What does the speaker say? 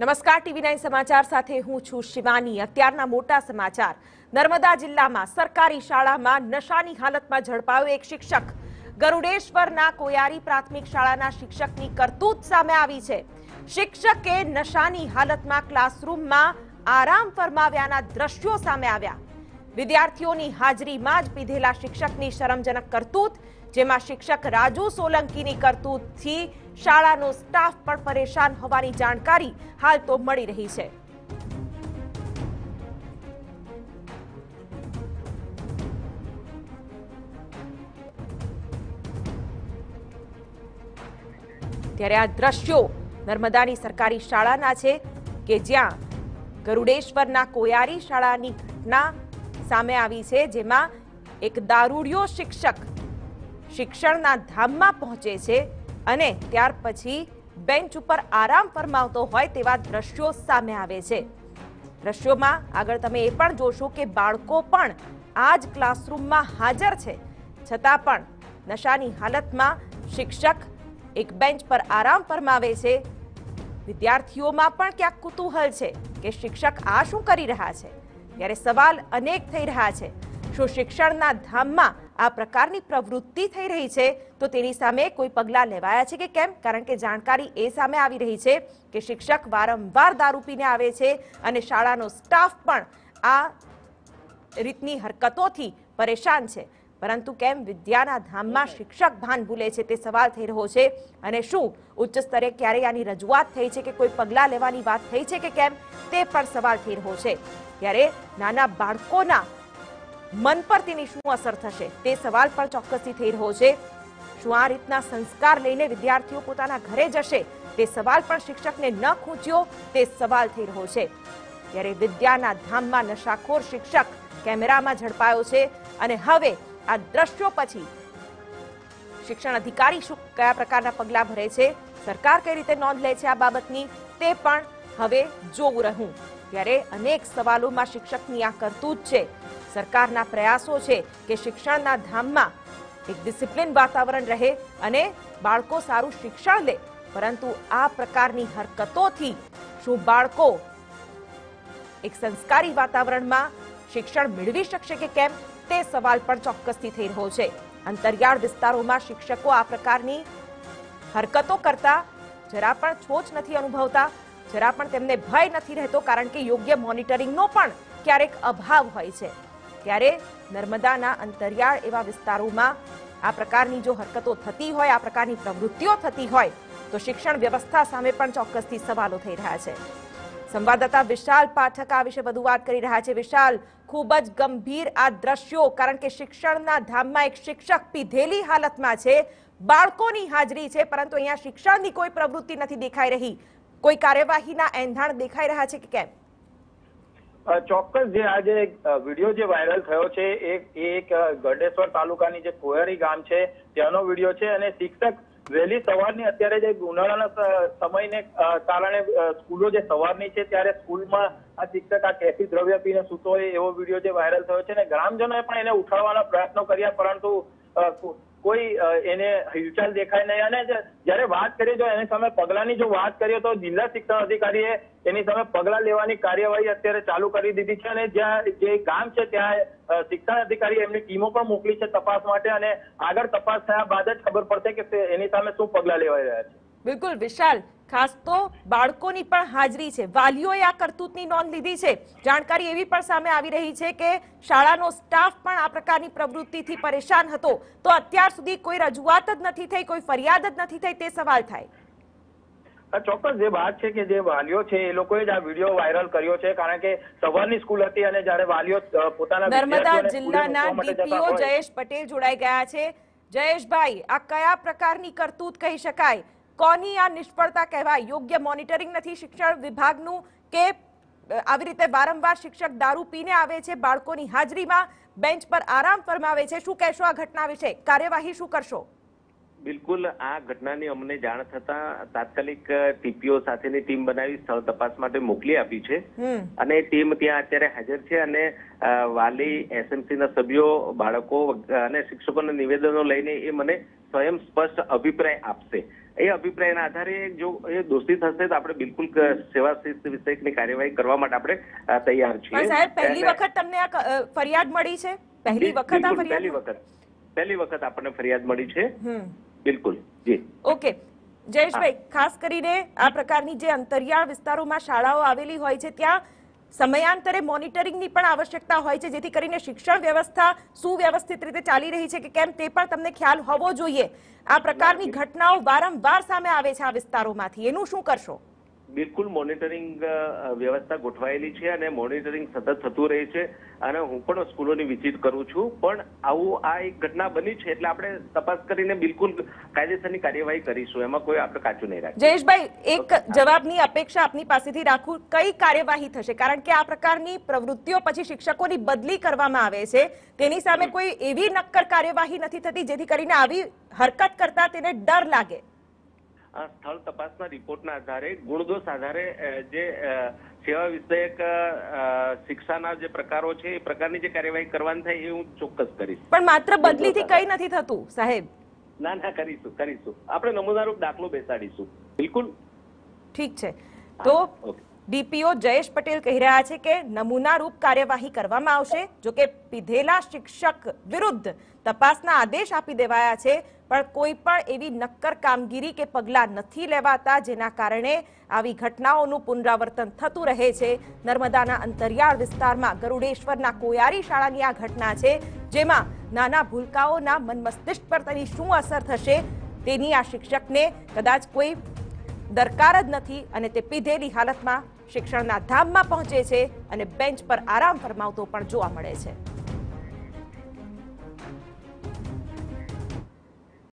નમસ્કાર, TV nine સમાચાર સાથે હું છું શિવાની. અત્યારના મોટા સમાચાર. નર્મદા જિલ્લામાં સરકારી શાળામાં નશાની હાલતમાં ઝડપાયો એક શિક્ષક. ગરુડેશ્વરના કોયારી પ્રાથમિક શાળાના શિક્ષકની કરતૂત સામે આવી છે. શિક્ષકે નશાની હાલતમાં ક્લાસરૂમમાં આરામ ફરમાવ્યાના દ્રશ્યો સામે આવ્યા. વિદ્યાર્થીઓની હાજરીમાં જ પીધેલા શિક્ષકની શરમજનક કરતૂત, જેમાં શિક્ષક રાજુ સોલંકીની કરતૂતથી શાળાનો સ્ટાફ પણ પરેશાન હોવાની જાણકારી હાલ તો મળી રહી છે. ત્યારે આ દ્રશ્યો નર્મદાની સરકારી શાળાના છે કે જ્યાં ગરુડેશ્વરના કોયારી શાળાની ઘટના સામે આવી છે, જેમાં એક દારૂડિયો શિક્ષક શિક્ષણના ધામમાં પહોંચે છે અને ત્યાર પછી બેન્ચ ઉપર આરામ ફરમાવતો હોય તેવા દ્રશ્યો સામે આવે છે. દ્રશ્યોમાં આગળ તમે એ પણ જોશો કે બાળકો પણ આ જ ક્લાસરૂમમાં હાજર છે. છતાં પણ નશાની હાલતમાં શિક્ષક એક બેન્ચ પર આરામ ફરમાવે છે. વિદ્યાર્થીઓમાં પણ ક્યાંક કુતૂહલ છે કે શિક્ષક આ શું કરી રહ્યા છે? ત્યારે સવાલ અનેક થઈ રહ્યા છે. શું શિક્ષણના ધામમાં આ પ્રકારની પ્રવૃત્તિ થઈ રહી છે? તો તેની સામે કોઈ પગલાં લેવાયા છે કે કેમ? કારણ કે જાણકારી એ સામે આવી રહી છે કે શિક્ષક વારંવાર દારૂ પીને આવે છે અને શાળાનો સ્ટાફ પણ આ રીતની હરકતોથી પરેશાન છે. પરંતુ કેમ વિદ્યાના ધામમાં શિક્ષક ભાન ભૂલે છે તે સવાલ થઈ રહ્યો છે? અને શું ઉચ્ચ સ્તરે ક્યારેય આની રજૂઆત થઈ છે કે કોઈ પગલાં લેવાની વાત થઈ છે કે કેમ? તે પણ સવાલ થઈ રહ્યો છે. ત્યારે નાના બાળકોના મન પર તેની શું અસર થશે? તે સવાલ પણ ચોક્કસથી થઈ રહ્યો છે. શું આ રીતના સંસ્કાર લઈને વિદ્યાર્થીઓ પોતાના ઘરે જશે? તે સવાલ પણ શિક્ષકને ન ખૂંચ્યો તે સવાલ થઈ રહ્યો છે. ત્યારે વિદ્યાના ધામમાં નશાખોર શિક્ષક કેમેરામાં ઝડપાયો છે અને હવે આ દ્રશ્યો પછી શિક્ષણ અધિકારી શું કયા પ્રકારના પગલાં ભરે છે, સરકાર કઈ રીતે નોંધ લે છે આ બાબતની, તે પણ હવે જોવું રહ્યું. ત્યારે અનેક સવાલોમાં શિક્ષકની આ કરતૂત છે. સરકારના પ્રયાસો છે કે શિક્ષણના ધામમાં એક ડિસિપ્લિન વાતાવરણ રહે અને બાળકો સારું શિક્ષણ લે, પરંતુ આ પ્રકારની હરકતોથી શું બાળકો એક સંસ્કારી વાતાવરણમાં શિક્ષણ મેળવી શકશે કે કેમ? તે સવાલ પણ ચોક્કસથી થઈ રહ્યો છે. અંતરિયાળ વિસ્તારોમાં શિક્ષકો આ પ્રકારની હરકતો કરતા જરા પણ છોચ નથી અનુભવતા, જરા પણ તેમને ભય નથી રહેતો કારણ કે યોગ્ય મોનિટરિંગનો પણ ક્યારેક અભાવ હોય છે. ત્યારે નર્મદાના અંતરિયાળ એવા વિસ્તારોમાં આ પ્રકારની જો હરકતો થતી હોય, આ પ્રકારની પ્રવૃત્તિઓ થતી હોય, તો શિક્ષણ વ્યવસ્થા સામે પણ ચોક્કસથી સવાલો થઈ રહ્યા છે. સંવાદદાતા વિશાલ પાઠક આ વિશે વધુ વાત કરી રહ્યા છે. વિશાલ, ખૂબ જ ગંભીર આ દ્રશ્યો, કારણ કે શિક્ષણના ધામમાં એક શિક્ષક પીધેલી હાલતમાં છે. બાળકોની હાજરી છે, પરંતુ અહીંયા શિક્ષણની કોઈ પ્રવૃત્તિ નથી દેખાઈ રહી. કોઈ કાર્યવાહીના એંધાણ દેખાઈ રહ્યા છે કે કેમ? ચોક્કસ જે આજે વીડિયો જે વાયરલ થયો છે એ એક ગઢેશ્વર તાલુકાની જે કોયરી ગામ છે, ત્યાંનો વીડિયો છે અને શિક્ષક વહેલી સવારની અત્યારે જે ઉનાળાના સમયને કારણે સ્કૂલો જે સવારની છે ત્યારે સ્કૂલમાં આ શિક્ષક આ કેફી દ્રવ્ય પીને સૂતો હોય એવો વીડિયો જે વાયરલ થયો છે અને ગ્રામજનોએ પણ એને ઉઠાડવાના પ્રયત્નો કર્યા, પરંતુ કોઈ એને હિલચાલ દેખાય નહીં. અને જ્યારે વાત કરીએ, જો એની સામે પગલાની જો વાત કરીએ, તો જિલ્લા શિક્ષણ અધિકારીએ એની સામે પગલા લેવાની કાર્યવાહી અત્યારે ચાલુ કરી દીધી છે. અને જ્યાં જે ગામ છે, ત્યાં શિક્ષણ અધિકારી એમની ટીમો પણ મોકલી છે તપાસ માટે. અને આગળ તપાસ થયા બાદ જ ખબર પડશે કે એની સામે શું પગલા લેવાઈ રહ્યા છે. બિલકુલ, વિશાલ ખાસ તો બાળકોની પણ હાજરી છે. વાલીઓએ આ કરતૂતની નોંધ લીધી છે. જાણકારી એવી પણ સામે આવી રહી છે કે શાળાનો સ્ટાફ પણ આ પ્રકારની પ્રવૃત્તિથી પરેશાન હતો. તો અત્યાર સુધી કોઈ રજૂઆત જ નથી થઈ કોઈ ફરિયાદ જ નથી થઈ તે સવાલ થાય. ચોક્કસ. જે વાત છે કે જે વાલીઓ છે એ લોકોએ જ આ વીડિયો વાયરલ કર્યો છે. કારણ કે સવારની સ્કૂલ હતી અને જ્યારે વાલીઓ પોતાના નર્મદા જિલ્લાના ડીપીઓ જયેશ પટેલ જોડાઈ ગયા છે. જયેશભાઈ આ કયા પ્રકારની કરતૂત કહી શકાય? કોની આ નિષ્ફળતા કહેવાય? યોગ્ય મોનિટરિંગ નથી શિક્ષણ વિભાગનું કે આવી રીતે વારંવાર શિક્ષક દારૂ પીને આવે છે બાળકોની હાજરીમાં બેન્ચ પર આરામ ફરમાવે છે? શું કહેશો આ ઘટના વિશે? કાર્યવાહી શું કરશો? બિલકુલ આ ઘટનાની અમને જાણ થતા તાત્કાલિક ટીપીઓ સાથેની ટીમ બનાવી સ્થળ તપાસ માટે મોકલી આપી છે. અને ટીમ ત્યાં અત્યારે હાજર છે અને વાલી એસએમસી ના સભ્યો બાળકો અને શિક્ષકોના નિવેદનો લઈને એ મને સ્વયં સ્પષ્ટ અભિપ્રાય આપશે. એ અભિપ્રાયના આધારે જો એ દોષિત હશે તો આપણે બિલકુલ સેવા શિસ્ત વિષયકની કાર્યવાહી કરવા માટે આપણે તૈયાર છીએ. સાહેબ પહેલી વખત તમને આ ફરિયાદ મળી છે? પહેલી વખત આ પહેલી વખત. પહેલી વખત આપણને ફરિયાદ મળી છે. બિલકુલ જી. ઓકે. જયેશભાઈ ખાસ કરીને આ પ્રકારની જે અંતરિયાળ વિસ્તારોમાં શાળાઓ આવેલી હોય છે ત્યાં સમયાંતરે મોનિટરિંગની પણ આવશ્યકતા હોય છે, જેથી કરીને શિક્ષણ વ્યવસ્થા સુવ્યવસ્થિત રીતે ચાલી રહી છે કે કેમ તે પણ તમને ખ્યાલ હોવો જોઈએ. આ પ્રકારની ઘટનાઓ વારંવાર સામે આવે છે આ વિસ્તારોમાંથી. એનું શું કરશો? બિલકુલ મોનિટરિંગ વ્યવસ્થા ગોઠવાયેલી છે અને મોનિટરિંગ સતત થતું રહે છે અને હું પણ સ્કૂલોની વિઝિટ કરું છું. પણ આવું આ એક ઘટના બની છે એટલે આપણે તપાસ કરીને બિલકુલ કાયદેસરની કાર્યવાહી કરીશું. એમાં કોઈ આપણે કાચું નહીં રાખીએ. જયેશભાઈ એક જવાબની અપેક્ષા આપની પાસેથી રાખું. કઈ કાર્યવાહી થશે? કારણ કે આ પ્રકારની પ્રવૃત્તિઓ પછી શિક્ષકોની બદલી કરવામાં આવે છે. તેની સામે કોઈ એવી નક્કર કાર્યવાહી નથી થતી જેથી કરીને આવી હરકત કરતા તેને ડર લાગે. સ્થળ તપાસના રિપોર્ટના આધારે ગુણદોષ આધારે જે સેવા વિષયક શિક્ષાના જે પ્રકારો છે એ પ્રકારની જે કાર્યવાહી કરવાની થાય એ હું ચોક્કસ કરીશ. પણ માત્ર બદલીથી કઈ નથી થતું સાહેબ. ના ના કરીશું કરીશું. આપણે નમૂનારૂપ દાખલો બેસાડીશું. બિલકુલ? ઠીક છે. તો ઓકે. ડીપીઓ જયેશ પટેલ કહી રહ્યા છે કે નમૂનારૂપ કાર્યવાહી કરવામાં આવશે, જો કે પીધેલા શિક્ષક વિરુદ્ધ તપાસના આદેશ આપી દેવાયા છે, પણ કોઈ પણ એવી નક્કર કામગીરી કે પગલાં નથી લેવાતા જેના કારણે આવી ઘટનાઓનું પુનરાવર્તન થતું રહે છે. નર્મદાના અંતરિયાળ વિસ્તારમાં ગરુડેશ્વરના કોયારી શાળાની આ ઘટના છે, જેમાં નાના ભૂલકાઓના મન મસ્તિષ્ક પર તેની શું અસર થશે તેની આ શિક્ષકને કદાચ કોઈ દરકાર જ નથી અને તે પીધેલી હાલતમાં શિક્ષણના ધામમાં પહોંચે છે અને બેન્ચ પર આરામ ફરમાવતો પણ જોવા મળે છે.